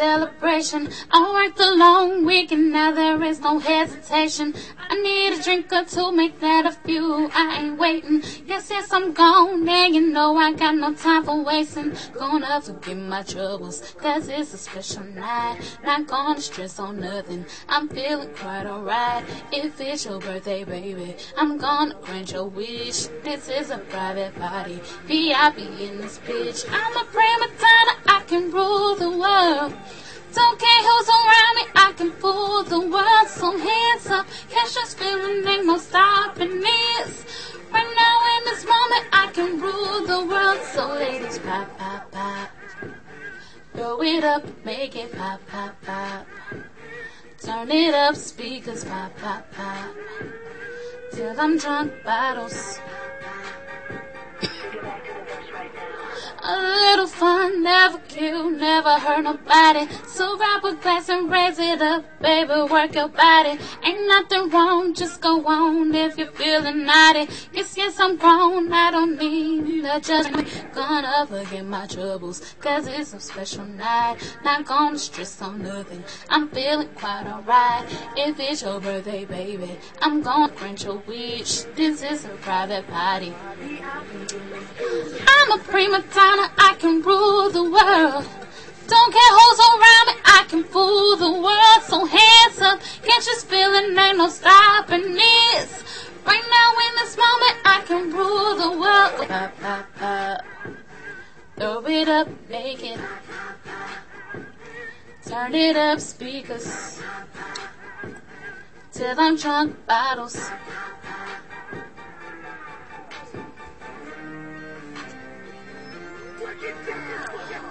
celebration. I worked a long week and now there is no hesitation. I need a drink or two, make that a few. I ain't waiting. Yes, yes, I'm gone. And you know I got no time for wasting. Gonna forget my troubles, cause it's a special night. Not gonna stress on nothing. I'm feeling quite alright. If it's your birthday, baby, I'm gonna grant your wish. This is a private party. VIP in this bitch. I'm a prima I can rule the world. Don't care who's around me, I can fool the world. So hands up, catch this feeling, ain't no stopping this. Right now in this moment, I can rule the world. So ladies, pop, pop, pop. Throw it up, make it pop, pop, pop. Turn it up, speakers pop, pop, pop. Till I'm drunk, bottles. A little fun, never kill, never hurt nobody. So grab a glass and raise it up, baby, work your body. Ain't nothing wrong, just go on if you're feeling naughty. Yes, yes, I'm grown, I don't to judge me. Gonna forget my troubles, cause it's a special night. Not gonna stress on nothing, I'm feeling quite alright. If it's your birthday, baby, I'm gonna grant your wish. This is a private party. I'm a prima donna, I can rule the world. Don't care who's around me, I can fool the world. So hands up, catch this feeling, ain't no stopping this. Right now in this moment, I can rule the world. Pop, pop, pop. Throw it up, make it. Turn it up, speakers. Till I'm drunk, bottles.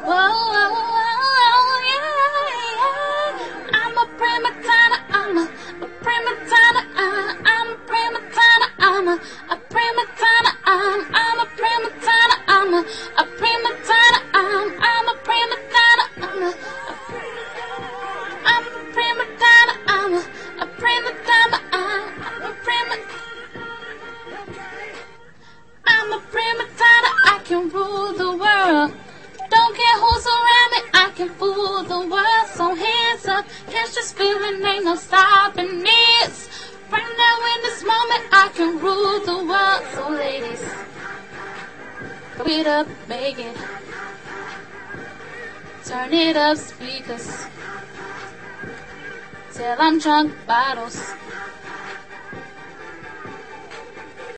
Whoa, whoa, whoa, donna, I'm a, prima donna, um, I'm a prima donna, I'm a, a prima donna, um, I'm a prima donna, I'm a, I'm a prima donna, I'm a, a prima donna, I'm a prima I'm a prima donna, I can rule the world. Don't care who's around me, I can fool the world. So hands up, catch this feeling, ain't no stopping this. Right now I can rule the world. So ladies, it up, make it. Turn it up, speakers. Till I'm drunk, bottles.